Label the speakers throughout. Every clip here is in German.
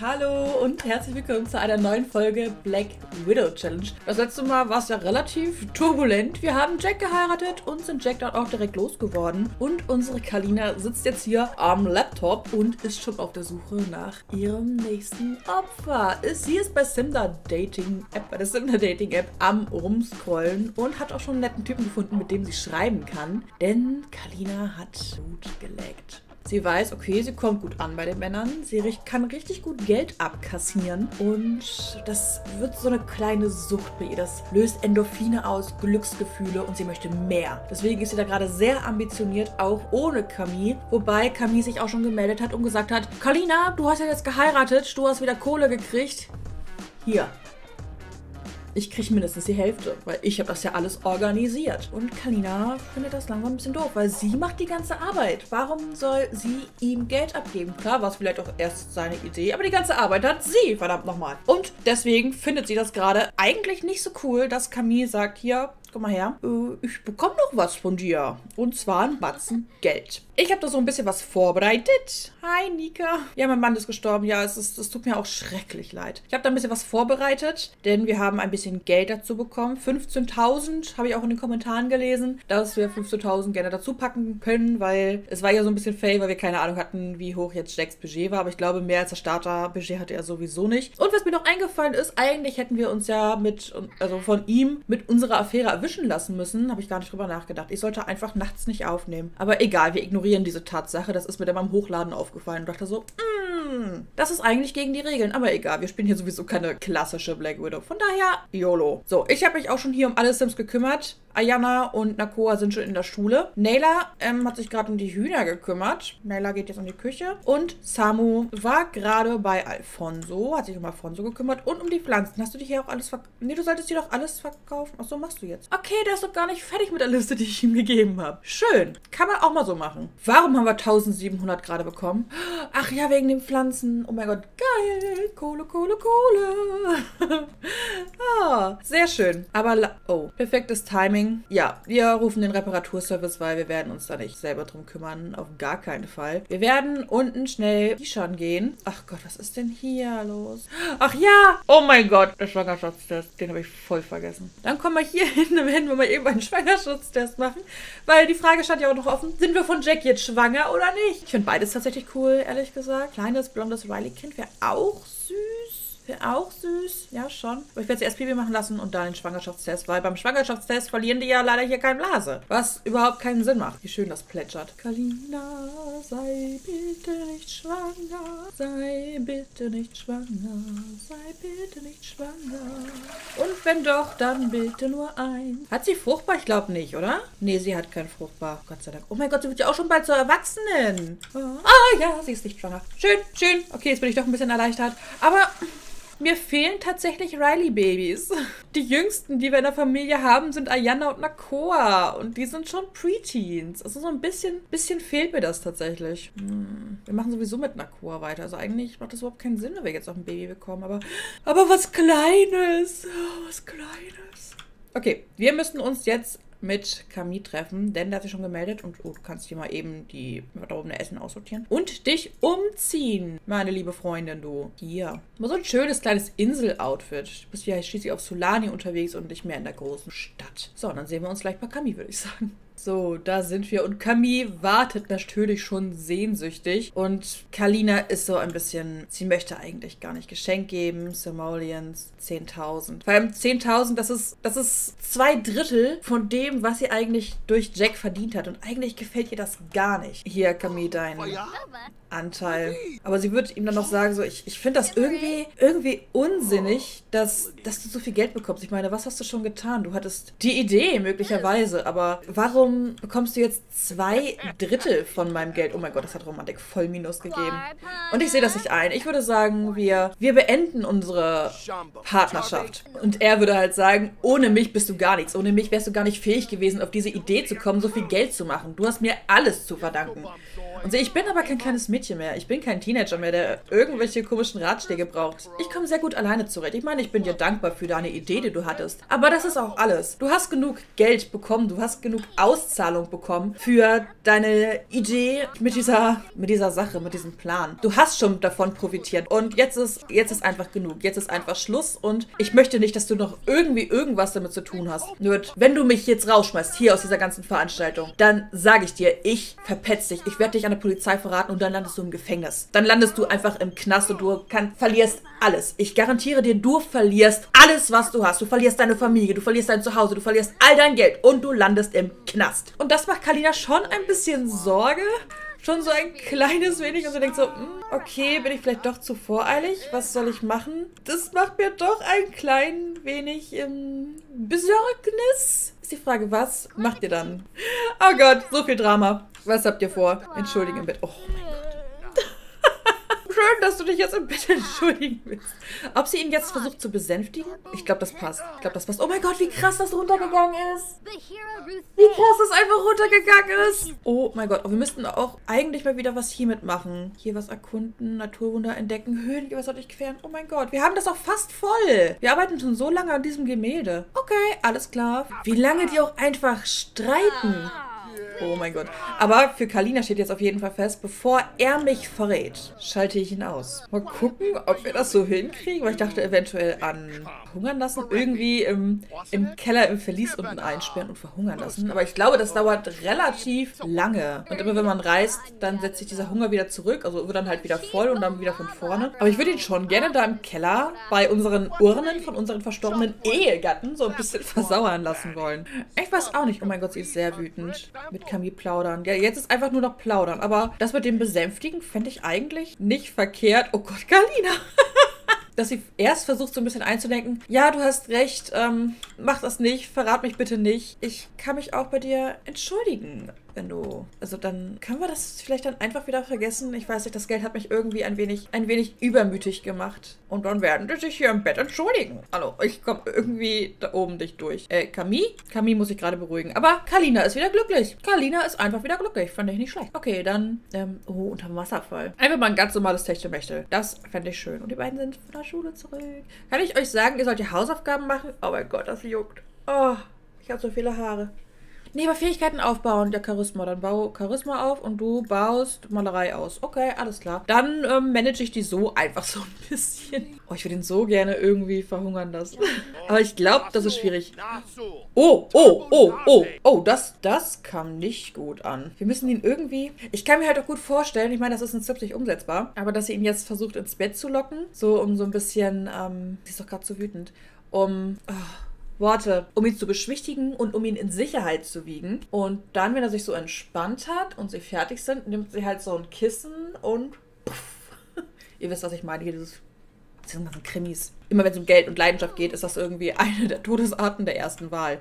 Speaker 1: Hallo und herzlich willkommen zu einer neuen Folge Black Widow Challenge. Das letzte Mal war es ja relativ turbulent. Wir haben Jack geheiratet und sind Jack dann auch direkt losgeworden. Und unsere Kalina sitzt jetzt hier am Laptop und ist schon auf der Suche nach ihrem nächsten Opfer. Sie ist bei Simda Dating App, bei der Simda Dating App am rumscrollen und hat auch schon einen netten Typen gefunden, mit dem sie schreiben kann. Denn Kalina hat Blut geleckt. Sie weiß, okay, sie kommt gut an bei den Männern. Sie kann richtig gut Geld abkassieren. Und das wird so eine kleine Sucht bei ihr. Das löst Endorphine aus, Glücksgefühle und sie möchte mehr. Deswegen ist sie da gerade sehr ambitioniert, auch ohne Camille. Wobei Camille sich auch schon gemeldet hat und gesagt hat, Kalina, du hast ja jetzt geheiratet, du hast wieder Kohle gekriegt. Hier, ich kriege mindestens die Hälfte, weil ich habe das ja alles organisiert. Und Kalina findet das langsam ein bisschen doof, weil sie macht die ganze Arbeit. Warum soll sie ihm Geld abgeben? Klar war es vielleicht auch erst seine Idee, aber die ganze Arbeit hat sie, verdammt nochmal. Und deswegen findet sie das gerade eigentlich nicht so cool, dass Camille sagt, hier, komm mal her, äh, ich bekomme noch was von dir. Und zwar ein Batzen Geld. Ich habe da so ein bisschen was vorbereitet. Hi, Nika. Ja, mein Mann ist gestorben. Ja, es, ist, es tut mir auch schrecklich leid. Ich habe da ein bisschen was vorbereitet, denn wir haben ein bisschen Geld dazu bekommen. 15.000 habe ich auch in den Kommentaren gelesen, dass wir 15.000 gerne dazu packen können, weil es war ja so ein bisschen fail, weil wir keine Ahnung hatten, wie hoch jetzt Jacks Budget war. Aber ich glaube, mehr als das Starterbudget hatte er sowieso nicht. Und was mir noch eingefallen ist, eigentlich hätten wir uns ja mit, also von ihm, mit unserer Affäre erwischen lassen müssen. Habe ich gar nicht drüber nachgedacht. Ich sollte einfach nachts nicht aufnehmen. Aber egal, wir ignorieren diese Tatsache. Das ist mir dann beim Hochladen aufgefallen und dachte so, mm, das ist eigentlich gegen die Regeln. Aber egal, wir spielen hier sowieso keine klassische Black Widow. Von daher, YOLO. So, ich habe mich auch schon hier um alle Sims gekümmert. Ayana und Nakoa sind schon in der Schule. Nayla ähm, hat sich gerade um die Hühner gekümmert. Nayla geht jetzt in die Küche. Und Samu war gerade bei Alfonso, hat sich um Alfonso gekümmert und um die Pflanzen. Hast du dir hier auch alles verkauft? Nee, du solltest dir doch alles verkaufen. Ach so, machst du jetzt. Okay, der ist doch gar nicht fertig mit der Liste, die ich ihm gegeben habe. Schön. Kann man auch mal so machen. Warum haben wir 1700 gerade bekommen? Ach ja, wegen den Pflanzen. Oh mein Gott, geil. Kohle, Kohle, Kohle. ah, sehr schön. Aber, oh, perfektes Timing ja, wir rufen den Reparaturservice, weil wir werden uns da nicht selber drum kümmern. Auf gar keinen Fall. Wir werden unten schnell T-Shirt gehen. Ach Gott, was ist denn hier los? Ach ja! Oh mein Gott, der Schwangerschaftstest. Den habe ich voll vergessen. Dann kommen wir hier hin, dann werden wir mal eben einen Schwangerschaftstest machen. Weil die Frage stand ja auch noch offen, sind wir von Jack jetzt schwanger oder nicht? Ich finde beides tatsächlich cool, ehrlich gesagt. Kleines, blondes Riley-Kind wäre auch süß. Wäre auch süß. Ja, schon. Aber ich werde sie erst Pipi machen lassen und dann den Schwangerschaftstest, weil beim Schwangerschaftstest verlieren die ja leider hier keine Blase. Was überhaupt keinen Sinn macht. Wie schön das plätschert. Kalina, sei bitte nicht schwanger. Sei bitte nicht schwanger. Sei bitte nicht schwanger. Und wenn doch, dann bitte nur ein. Hat sie fruchtbar? Ich glaube nicht, oder? Nee, sie hat kein fruchtbar. Gott sei Dank. Oh mein Gott, sie wird ja auch schon bald zur Erwachsenen. Ah, ja, sie ist nicht schwanger. Schön, schön. Okay, jetzt bin ich doch ein bisschen erleichtert. Aber mir fehlen tatsächlich Riley-Babys. Die jüngsten, die wir in der Familie haben, sind Ayana und Nakoa. Und die sind schon Preteens. Also so ein bisschen, bisschen fehlt mir das tatsächlich. Hm. Wir machen sowieso mit Nakoa weiter. Also eigentlich macht das überhaupt keinen Sinn, wenn wir jetzt auch ein Baby bekommen. Aber, aber was Kleines. Oh, was Kleines. Okay, wir müssen uns jetzt mit Camille treffen, denn der hat sich schon gemeldet und oh, du kannst hier mal eben die da Essen aussortieren. Und dich umziehen, meine liebe Freundin, du. Hier. Mal so ein schönes kleines Insel-Outfit. Du bist ja schließlich auf Solani unterwegs und nicht mehr in der großen Stadt. So, dann sehen wir uns gleich bei Camille, würde ich sagen. So, da sind wir. Und Camille wartet natürlich schon sehnsüchtig. Und Kalina ist so ein bisschen, sie möchte eigentlich gar nicht Geschenk geben. Simoleons 10.000. Vor allem 10.000, das ist, das ist zwei Drittel von dem, was sie eigentlich durch Jack verdient hat. Und eigentlich gefällt ihr das gar nicht. Hier, Camille, dein Anteil. Aber sie wird ihm dann noch sagen, so, ich, ich finde das irgendwie, irgendwie unsinnig, dass, dass du so viel Geld bekommst. Ich meine, was hast du schon getan? Du hattest die Idee möglicherweise, aber warum bekommst du jetzt zwei Drittel von meinem Geld? Oh mein Gott, das hat Romantik voll Minus gegeben. Und ich sehe das nicht ein. Ich würde sagen, wir, wir beenden unsere Partnerschaft. Und er würde halt sagen, ohne mich bist du gar nichts. Ohne mich wärst du gar nicht fähig gewesen, auf diese Idee zu kommen, so viel Geld zu machen. Du hast mir alles zu verdanken. Und ich bin aber kein kleines Mädchen mehr. Ich bin kein Teenager mehr, der irgendwelche komischen Ratschläge braucht. Ich komme sehr gut alleine zurecht. Ich meine, ich bin dir dankbar für deine Idee, die du hattest. Aber das ist auch alles. Du hast genug Geld bekommen, du hast genug Auszahlung bekommen für deine Idee mit dieser, mit dieser Sache, mit diesem Plan. Du hast schon davon profitiert. Und jetzt ist, jetzt ist einfach genug. Jetzt ist einfach Schluss und ich möchte nicht, dass du noch irgendwie irgendwas damit zu tun hast. Nur, wenn du mich jetzt rausschmeißt, hier aus dieser ganzen Veranstaltung, dann sage ich dir, ich verpetz dich. Ich werde dich an der Polizei verraten und dann landest du im Gefängnis. Dann landest du einfach im Knast und du kann, verlierst alles. Ich garantiere dir, du verlierst alles, was du hast. Du verlierst deine Familie, du verlierst dein Zuhause, du verlierst all dein Geld und du landest im Knast. Und das macht Kalina schon ein bisschen Sorge schon so ein kleines wenig und so denkt so, hm, okay, bin ich vielleicht doch zu voreilig? Was soll ich machen? Das macht mir doch ein klein wenig ähm, Besorgnis. Ist die Frage, was macht ihr dann? Oh Gott, so viel Drama. Was habt ihr vor? Entschuldigen im Bett. Oh mein Gott schön, dass du dich jetzt im Bett entschuldigen willst. Ob sie ihn jetzt versucht zu besänftigen? Ich glaube, das passt. Ich glaube, das passt. Oh mein Gott, wie krass das runtergegangen ist. Wie krass das einfach runtergegangen ist. Oh mein Gott. Oh, wir müssten auch eigentlich mal wieder was hiermit machen. Hier was erkunden, Naturwunder entdecken, Höhen, was soll ich queren? Oh mein Gott, wir haben das auch fast voll. Wir arbeiten schon so lange an diesem Gemälde. Okay, alles klar. Wie lange die auch einfach streiten. Oh mein Gott. Aber für Kalina steht jetzt auf jeden Fall fest, bevor er mich verrät, schalte ich ihn aus. Mal gucken, ob wir das so hinkriegen, weil ich dachte eventuell an hungern lassen. Irgendwie im, im Keller im Verlies unten einsperren und verhungern lassen. Aber ich glaube, das dauert relativ lange. Und immer wenn man reist, dann setzt sich dieser Hunger wieder zurück. Also wird dann halt wieder voll und dann wieder von vorne. Aber ich würde ihn schon gerne da im Keller bei unseren Urnen von unseren verstorbenen Ehegatten so ein bisschen versauern lassen wollen. Ich weiß auch nicht. Oh mein Gott, sie ist sehr wütend. Mit Camille plaudern. Ja, jetzt ist einfach nur noch plaudern. Aber das mit dem Besänftigen fände ich eigentlich nicht verkehrt. Oh Gott, Galina. dass sie erst versucht, so ein bisschen einzudenken, ja, du hast recht, ähm, mach das nicht, verrat mich bitte nicht. Ich kann mich auch bei dir entschuldigen wenn du. Also dann können wir das vielleicht dann einfach wieder vergessen. Ich weiß nicht, das Geld hat mich irgendwie ein wenig, ein wenig übermütig gemacht. Und dann werden die sich hier im Bett entschuldigen. Hallo, ich komme irgendwie da oben nicht durch. Äh, Camille? Camille muss ich gerade beruhigen. Aber Kalina ist wieder glücklich. Kalina ist einfach wieder glücklich. Fand ich nicht schlecht. Okay, dann, ähm, oh, unterm Wasserfall. Einfach mal ein ganz normales Techtelmechtel. Das fände ich schön. Und die beiden sind von der Schule zurück. Kann ich euch sagen, ihr sollt die Hausaufgaben machen? Oh mein Gott, das juckt. Oh, ich habe so viele Haare. Nee, aber Fähigkeiten aufbauen, der Charisma. Dann bau Charisma auf und du baust Malerei aus. Okay, alles klar. Dann ähm, manage ich die so einfach so ein bisschen. Oh, ich würde ihn so gerne irgendwie verhungern lassen. aber ich glaube, das ist schwierig. Oh, oh, oh, oh. Oh, das, das kam nicht gut an. Wir müssen ihn irgendwie... Ich kann mir halt auch gut vorstellen, ich meine, das ist in Zip nicht umsetzbar, aber dass sie ihn jetzt versucht ins Bett zu locken, so um so ein bisschen... Ähm, sie ist doch gerade so wütend. Um... Oh, Worte, um ihn zu beschwichtigen und um ihn in Sicherheit zu wiegen. Und dann, wenn er sich so entspannt hat und sie fertig sind, nimmt sie halt so ein Kissen und puff. Ihr wisst, was ich meine, hier dieses diese ganzen Krimis. Immer wenn es um Geld und Leidenschaft geht, ist das irgendwie eine der Todesarten der ersten Wahl.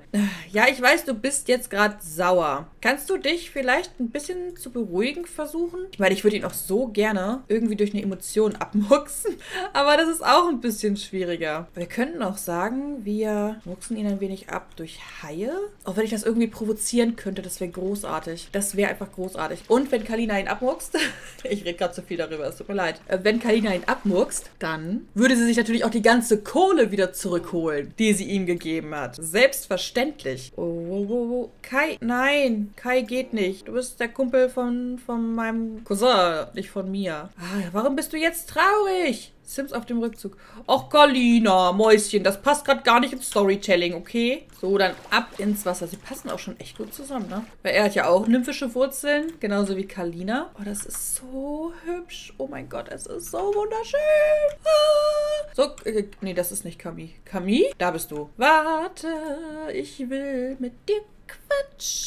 Speaker 1: Ja, ich weiß, du bist jetzt gerade sauer. Kannst du dich vielleicht ein bisschen zu beruhigen versuchen? Ich meine, ich würde ihn auch so gerne irgendwie durch eine Emotion abmuxen, aber das ist auch ein bisschen schwieriger. Wir könnten auch sagen, wir muxen ihn ein wenig ab durch Haie. Auch wenn ich das irgendwie provozieren könnte, das wäre großartig. Das wäre einfach großartig. Und wenn Kalina ihn abmuxt, ich rede gerade zu viel darüber, es tut mir leid. Äh, wenn Kalina ihn abmuxt, dann würde sie sich natürlich auch die ganze Kohle wieder zurückholen, die sie ihm gegeben hat. Selbstverständlich. Oh, oh, oh, oh. Kai, nein, Kai geht nicht. Du bist der Kumpel von, von meinem Cousin, nicht von mir. Ah, warum bist du jetzt traurig? Sims auf dem Rückzug. Och, Galina, Mäuschen, das passt gerade gar nicht ins Storytelling, okay? So, dann ab ins Wasser. Sie passen auch schon echt gut zusammen, ne? Weil er hat ja auch nymphische Wurzeln, genauso wie Kalina. Oh, das ist so hübsch. Oh mein Gott, es ist so wunderschön. Ah. So, äh, nee, das ist nicht Kami. Kami, da bist du. Warte, ich will mit dir quatschen.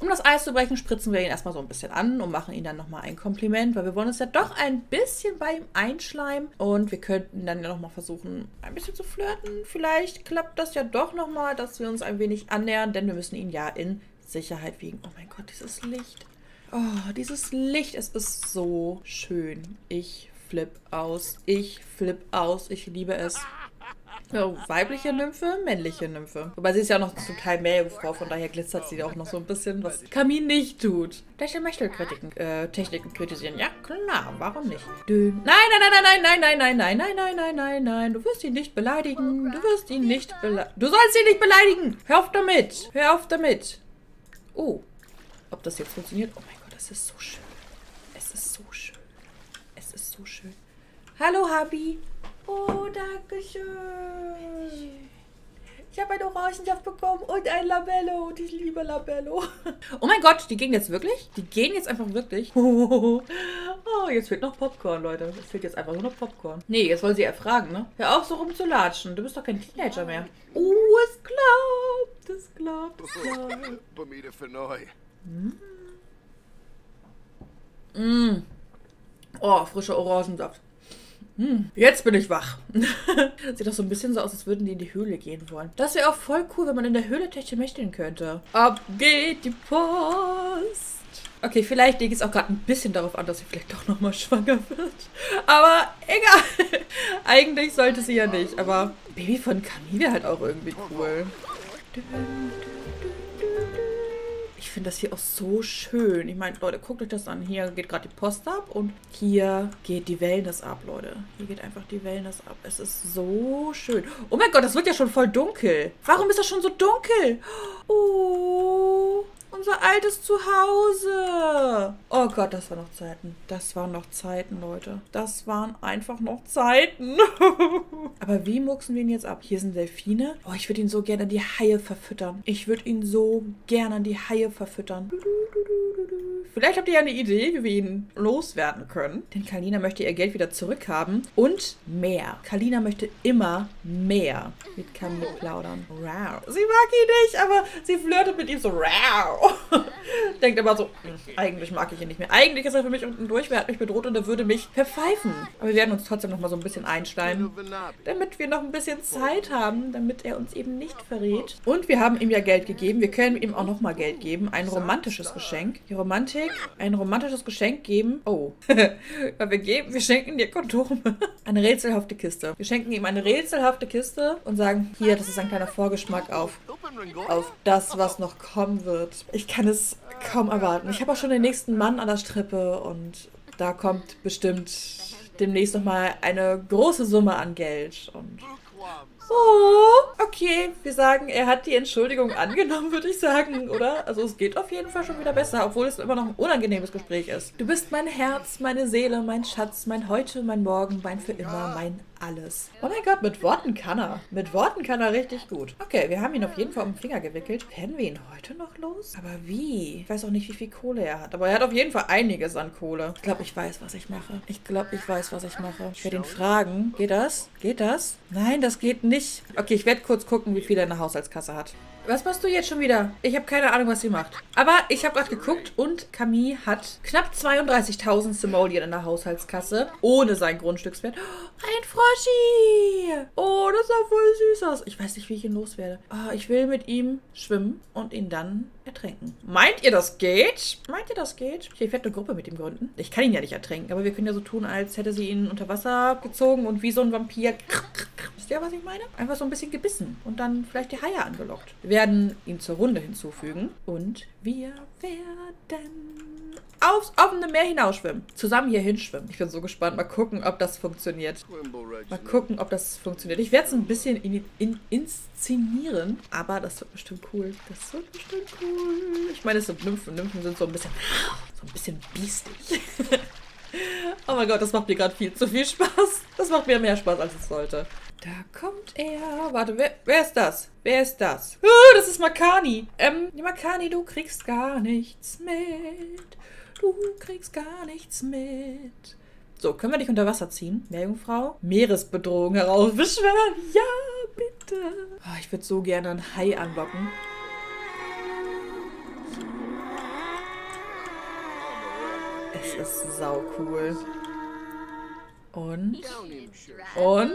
Speaker 1: Um das Eis zu brechen, spritzen wir ihn erstmal so ein bisschen an und machen ihm dann nochmal ein Kompliment, weil wir wollen uns ja doch ein bisschen bei ihm einschleimen und wir könnten dann ja nochmal versuchen, ein bisschen zu flirten. Vielleicht klappt das ja doch nochmal, dass wir uns ein wenig annähern, denn wir müssen ihn ja in Sicherheit wiegen. Oh mein Gott, dieses Licht. Oh, dieses Licht, es ist so schön. Ich flipp aus. Ich flipp aus. Ich liebe es. Weibliche Nymphe, männliche Nymphe. Wobei sie ist ja noch zum Teil Meerjungfrau, von daher glitzert sie auch noch so ein bisschen, was Kamin nicht tut. Welche Mächtelkritiken, äh, Techniken kritisieren? Ja, klar, warum nicht? Nein, nein, nein, nein, nein, nein, nein, nein, nein, nein, nein, nein, nein, du wirst ihn nicht beleidigen. Du wirst ihn nicht beleidigen. Du sollst ihn nicht beleidigen. Hör auf damit. Hör auf damit. Oh, ob das jetzt funktioniert? Oh mein Gott, das ist so schön. Es ist so schön. Es ist so schön. Hallo, Habi. Oh, danke schön. Ich habe einen Orangensaft bekommen und ein Labello. Und ich liebe Labello. Oh mein Gott, die gehen jetzt wirklich? Die gehen jetzt einfach wirklich? Oh, jetzt fehlt noch Popcorn, Leute. Es fehlt jetzt einfach nur noch Popcorn. Nee, jetzt wollen sie erfragen, ne? Hör auf, so rumzulatschen. Du bist doch kein Teenager mehr. Oh, es klappt. Es klappt. Es klappt.
Speaker 2: Bermuda für neu.
Speaker 1: Mm. Oh, frischer Orangensaft. Mm. Jetzt bin ich wach. Sieht doch so ein bisschen so aus, als würden die in die Höhle gehen wollen. Das wäre auch voll cool, wenn man in der Höhle techtelmächteln könnte. Ab geht die Post. Okay, vielleicht liegt es auch gerade ein bisschen darauf an, dass sie vielleicht doch nochmal schwanger wird. Aber egal. Eigentlich sollte sie ja nicht. Aber Baby von Camille halt auch irgendwie cool. Ich finde das hier auch so schön. Ich meine, Leute, guckt euch das an. Hier geht gerade die Post ab und hier geht die Wellness ab, Leute. Hier geht einfach die Wellness ab. Es ist so schön. Oh mein Gott, das wird ja schon voll dunkel. Warum ist das schon so dunkel? Oh, unser altes Zuhause. Oh Gott, das waren noch Zeiten. Das waren noch Zeiten, Leute. Das waren einfach noch Zeiten. Aber wie mucksen wir ihn jetzt ab? Hier sind Delfine. Oh, ich würde ihn so gerne an die Haie verfüttern. Ich würde ihn so gerne an die Haie verfüttern. Vielleicht habt ihr ja eine Idee, wie wir ihn loswerden können. Denn Kalina möchte ihr Geld wieder zurückhaben. Und mehr. Kalina möchte immer mehr mit Camille plaudern. Sie mag ihn nicht, aber sie flirtet mit ihm so. Denkt immer so, "Hm, eigentlich mag ich ihn nicht mehr. Eigentlich ist er für mich unten durch. Wer hat mich bedroht und er würde mich verpfeifen. Aber wir werden uns trotzdem noch mal so ein bisschen einsteigen damit wir noch ein bisschen Zeit haben, damit er uns eben nicht verrät. Und wir haben ihm ja Geld gegeben. Wir können ihm auch noch mal Geld geben. Ein romantisches Geschenk. Die Romantik, ein romantisches Geschenk geben. Oh. Wir geben, wir schenken dir Kondome. Eine rätselhafte Kiste. Wir schenken ihm eine rätselhafte Kiste und sagen, hier, das ist ein kleiner Vorgeschmack auf, auf das, was noch kommen wird. Ich kann es kaum erwarten. Ich habe auch schon den nächsten Mann an der Strippe und da kommt bestimmt demnächst nochmal eine große Summe an Geld. Und oh, okay, wir sagen, er hat die Entschuldigung angenommen, würde ich sagen, oder? Also es geht auf jeden Fall schon wieder besser, obwohl es immer noch ein unangenehmes Gespräch ist. Du bist mein Herz, meine Seele, mein Schatz, mein Heute, mein Morgen, mein für immer, mein alles. Oh mein Gott, mit Worten kann er. Mit Worten kann er richtig gut. Okay, wir haben ihn auf jeden Fall um den Finger gewickelt. Werden wir ihn heute noch los? Aber wie? Ich weiß auch nicht, wie viel Kohle er hat. Aber er hat auf jeden Fall einiges an Kohle. Ich glaube, ich weiß, was ich mache. Ich glaube, ich weiß, was ich mache. Ich werde ihn fragen. Geht das? Geht das? Nein, das geht nicht. Okay, ich werde kurz gucken, wie viel er in der Haushaltskasse hat. Was machst du jetzt schon wieder? Ich habe keine Ahnung, was sie macht. Aber ich habe gerade geguckt und Camille hat knapp 32.000 Simoleon in der Haushaltskasse. Ohne seinen Grundstückswert. Ein Froschi! Oh, das sah voll süß aus. Ich weiß nicht, wie ich ihn loswerde. Oh, ich will mit ihm schwimmen und ihn dann ertränken. Meint ihr, das geht? Meint ihr, das geht? Ich werde eine Gruppe mit ihm gründen. Ich kann ihn ja nicht ertränken, aber wir können ja so tun, als hätte sie ihn unter Wasser gezogen und wie so ein Vampir. Wisst ihr, was ich meine? Einfach so ein bisschen gebissen und dann vielleicht die Haie angelockt. Wir werden ihn zur Runde hinzufügen und wir werden aufs offene Meer hinausschwimmen. Zusammen hier hinschwimmen. Ich bin so gespannt. Mal gucken, ob das funktioniert. Mal gucken, ob das funktioniert. Ich werde es ein bisschen in, in, inszenieren, aber das wird bestimmt cool. Das wird bestimmt cool. Ich meine, es sind Nymphen. Nymphen sind so ein bisschen, so ein bisschen biestig. oh mein Gott, das macht mir gerade viel zu viel Spaß. Das macht mir mehr Spaß, als es sollte. Da kommt er. Warte, wer, wer ist das? Wer ist das? Oh, das ist Makani. Ähm, Makani, du kriegst gar nichts mit. Du kriegst gar nichts mit. So, können wir dich unter Wasser ziehen, Meerjungfrau? Meeresbedrohung heraufbeschwören. Ja, bitte. Oh, ich würde so gerne einen Hai anlocken. Es ist sau cool. Und? Und?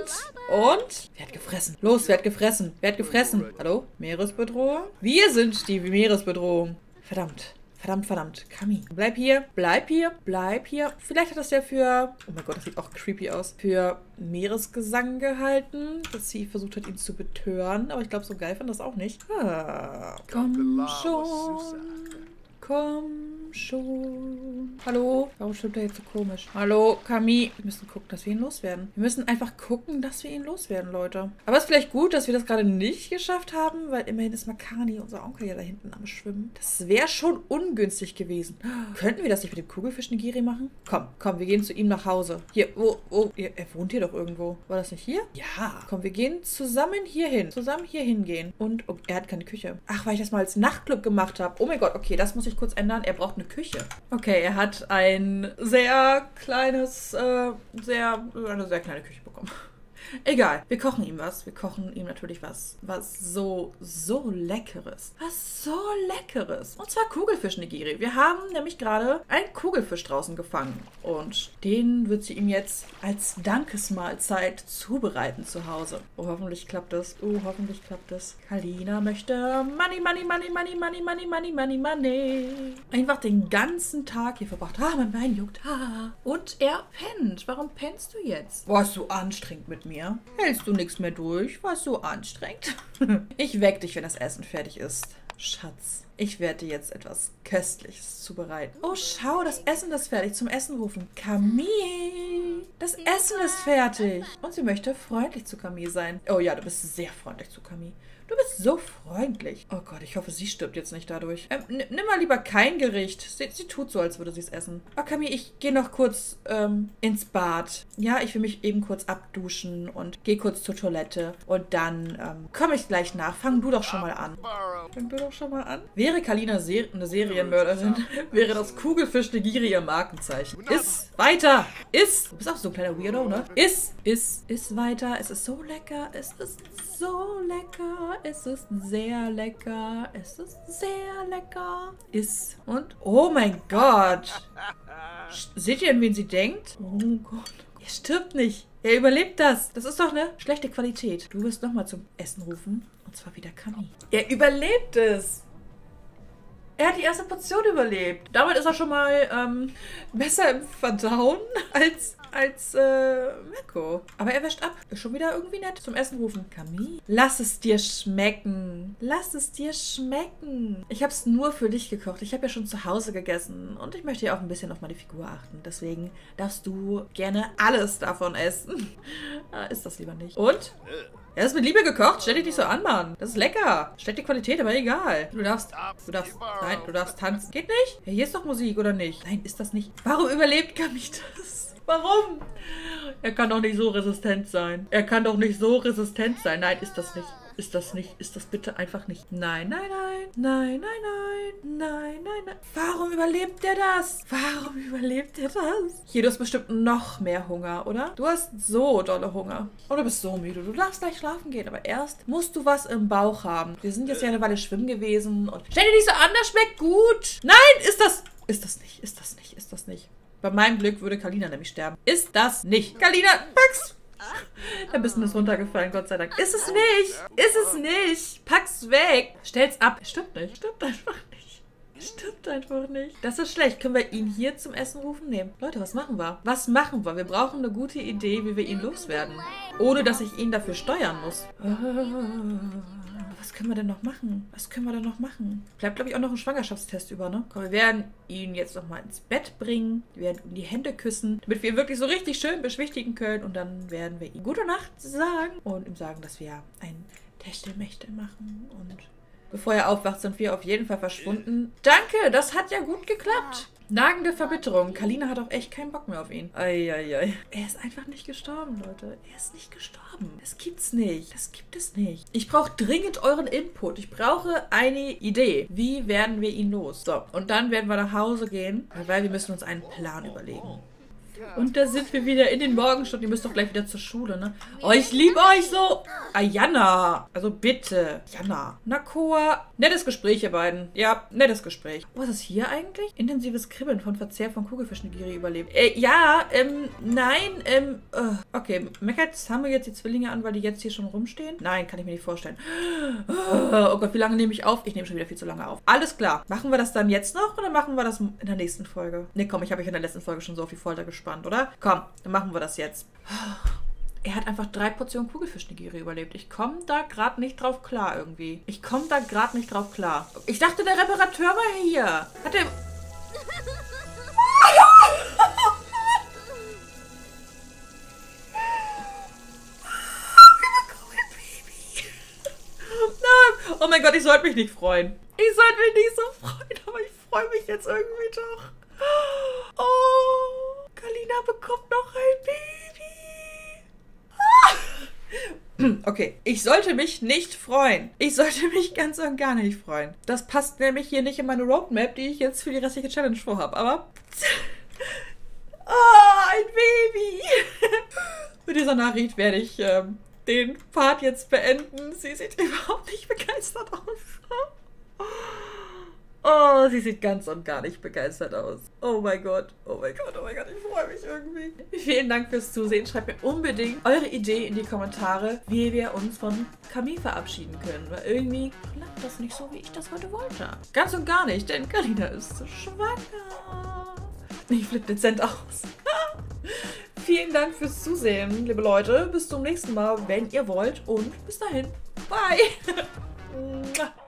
Speaker 1: Und? Wer hat gefressen? Los, wer hat gefressen? Wer hat gefressen? Hallo? Meeresbedrohung? Wir sind die Meeresbedrohung. Verdammt. Verdammt, verdammt. Kami, bleib hier, bleib hier, bleib hier. Vielleicht hat das ja für, oh mein Gott, das sieht auch creepy aus, für Meeresgesang gehalten, dass sie versucht hat, ihn zu betören. Aber ich glaube, so geil fand das auch nicht. Ah, komm schon. Komm schon. Hallo? Warum stimmt er jetzt so komisch? Hallo, Kami. Wir müssen gucken, dass wir ihn loswerden. Wir müssen einfach gucken, dass wir ihn loswerden, Leute. Aber es ist vielleicht gut, dass wir das gerade nicht geschafft haben, weil immerhin ist Makani, unser Onkel, ja da hinten am Schwimmen. Das wäre schon ungünstig gewesen. Könnten wir das nicht mit dem Kugelfisch Nigiri machen? Komm, komm, wir gehen zu ihm nach Hause. Hier, wo, wo? Er, er wohnt hier doch irgendwo. War das nicht hier? Ja. Komm, wir gehen zusammen hier hin. Zusammen hier hingehen. Und oh, er hat keine Küche. Ach, weil ich das mal als Nachtclub gemacht habe. Oh mein Gott, okay, das muss ich kurz ändern. Er braucht eine Küche. Okay, er hat ein sehr kleines, äh, sehr, eine sehr kleine Küche bekommen. Egal, wir kochen ihm was. Wir kochen ihm natürlich was, was so, so leckeres. Was so leckeres. Und zwar Kugelfisch-Nigiri. Wir haben nämlich gerade einen Kugelfisch draußen gefangen. Und den wird sie ihm jetzt als Dankesmahlzeit zubereiten zu Hause. Oh, hoffentlich klappt das. Oh, hoffentlich klappt das. Kalina möchte Money, Money, Money, Money, Money, Money, Money, Money, Money. Einfach den ganzen Tag hier verbracht. Ah, mein Bein juckt. Ah. Und er pennt. Warum pennst du jetzt? Boah, ist so anstrengend mit mir mir. Hältst du nichts mehr durch? War so anstrengend. ich weck dich, wenn das Essen fertig ist. Schatz, ich werde dir jetzt etwas Köstliches zubereiten. Oh, schau, das Essen ist fertig. Zum Essen rufen. Camille, das Essen ist fertig. Und sie möchte freundlich zu Camille sein. Oh ja, du bist sehr freundlich zu Camille. Du bist so freundlich. Oh Gott, ich hoffe, sie stirbt jetzt nicht dadurch. Ähm, nimm mal lieber kein Gericht. Sie, sie tut so, als würde sie es essen. Oh, Camille, ich gehe noch kurz ähm, ins Bad. Ja, ich will mich eben kurz abduschen und gehe kurz zur Toilette. Und dann ähm, komme ich gleich nach. Fang du doch schon mal an. Fang du doch schon mal an. Wäre Kalina Ser eine Serienmörderin, wäre das Kugelfisch Negiri ihr Markenzeichen. Iss weiter. Iss. Du bist auch so ein kleiner Weirdo, ne? Iss, iss, iss weiter. Es ist so lecker. Es ist so lecker. Es ist sehr lecker. Es ist sehr lecker. Ist. Und? Oh mein Gott. Seht ihr, an wen sie denkt? Oh Gott. Er stirbt nicht. Er überlebt das. Das ist doch eine schlechte Qualität. Du wirst nochmal zum Essen rufen. Und zwar wieder Kami. Er überlebt es. Er hat die erste Portion überlebt. Damit ist er schon mal ähm, besser im Verdauen als, als äh, Mirko. Aber er wäscht ab. Ist schon wieder irgendwie nett. Zum Essen rufen. Camille, lass es dir schmecken. Lass es dir schmecken. Ich habe es nur für dich gekocht. Ich habe ja schon zu Hause gegessen. Und ich möchte ja auch ein bisschen auf meine Figur achten. Deswegen darfst du gerne alles davon essen. Ah, ist das lieber nicht. Und? Er ist mit Liebe gekocht. Stell dich nicht so an, Mann. Das ist lecker. Schlechte Qualität, aber egal. Du darfst, du darfst, nein, du darfst tanzen. Geht nicht? Ja, hier ist doch Musik, oder nicht? Nein, ist das nicht. Warum überlebt mich das? Warum? Er kann doch nicht so resistent sein. Er kann doch nicht so resistent sein. Nein, ist das nicht. Ist das nicht, ist das bitte einfach nicht. Nein, nein, nein. Nein, nein, nein. Nein, nein, nein. Warum überlebt der das? Warum überlebt der das? Hier, du hast bestimmt noch mehr Hunger, oder? Du hast so dolle Hunger. Und du bist so müde. Du darfst gleich schlafen gehen, aber erst musst du was im Bauch haben. Wir sind jetzt ja eine Weile schwimmen gewesen und. Stell dir nicht so an, das schmeckt gut. Nein, ist das. Ist das nicht, ist das nicht, ist das nicht. Bei meinem Glück würde Kalina nämlich sterben. Ist das nicht. Kalina, pack's ein bisschen ist runtergefallen, Gott sei Dank. Ist es nicht! Ist es nicht! Pack's weg! Stell's ab! Stimmt nicht. Stimmt einfach nicht. Stimmt einfach nicht. Das ist schlecht. Können wir ihn hier zum Essen rufen? Nee. Leute, was machen wir? Was machen wir? Wir brauchen eine gute Idee, wie wir ihn loswerden. Ohne, dass ich ihn dafür steuern muss. Was können wir denn noch machen? Was können wir denn noch machen? Bleibt, glaube ich, auch noch ein Schwangerschaftstest über, ne? Komm, wir werden ihn jetzt noch mal ins Bett bringen. Wir werden ihm die Hände küssen, damit wir ihn wirklich so richtig schön beschwichtigen können. Und dann werden wir ihm gute Nacht sagen und ihm sagen, dass wir ein Techtelmechtel machen. Und bevor er aufwacht, sind wir auf jeden Fall verschwunden. Danke, das hat ja gut geklappt. Nagende Verbitterung. Kalina hat auch echt keinen Bock mehr auf ihn. Eieiei. Er ist einfach nicht gestorben, Leute. Er ist nicht gestorben. Das gibt's nicht. Das gibt es nicht. Ich brauche dringend euren Input. Ich brauche eine Idee. Wie werden wir ihn los? So, und dann werden wir nach Hause gehen, weil wir müssen uns einen Plan überlegen. Und da sind wir wieder in den Morgenstunden. Ihr müsst doch gleich wieder zur Schule, ne? Oh, ich liebe euch so. Ah, Jana. Also bitte. Jana. Nakoa. Nettes Gespräch, ihr beiden. Ja, nettes Gespräch. Was ist hier eigentlich? Intensives Kribbeln von Verzehr von Kugelfischnigiri überlebt. Äh, ja, ähm, nein, ähm, uh, okay. Meckert haben wir jetzt die Zwillinge an, weil die jetzt hier schon rumstehen? Nein, kann ich mir nicht vorstellen. Oh Gott, wie lange nehme ich auf? Ich nehme schon wieder viel zu lange auf. Alles klar. Machen wir das dann jetzt noch oder machen wir das in der nächsten Folge? Ne, komm, ich habe euch in der letzten Folge schon so viel Folter gespannt, oder? Komm, dann machen wir das jetzt. Er hat einfach drei Portionen Kugelfischnigiri überlebt. Ich komme da gerade nicht drauf klar irgendwie. Ich komme da gerade nicht drauf klar. Ich dachte, der Reparateur war hier. Hat er... Oh mein Gott, ich sollte mich nicht freuen. Ich sollte mich nicht so freuen, aber ich freue mich jetzt irgendwie doch. Oh, Kalina bekommt noch ein Baby. Okay, ich sollte mich nicht freuen. Ich sollte mich ganz und gar nicht freuen. Das passt nämlich hier nicht in meine Roadmap, die ich jetzt für die restliche Challenge vorhabe. Aber... Oh, ein Baby. Mit dieser Nachricht werde ich ähm, den Part jetzt beenden. Sie sieht überhaupt nicht begeistert aus. Oh, sie sieht ganz und gar nicht begeistert aus. Oh mein Gott, oh mein Gott, oh mein Gott, ich freue mich irgendwie. Vielen Dank fürs Zusehen. Schreibt mir unbedingt eure Idee in die Kommentare, wie wir uns von Camille verabschieden können. Weil irgendwie klappt das nicht so, wie ich das heute wollte. Ganz und gar nicht, denn Karina ist schwanger. Ich flippe dezent aus. Vielen Dank fürs Zusehen, liebe Leute. Bis zum nächsten Mal, wenn ihr wollt. Und bis dahin. Bye.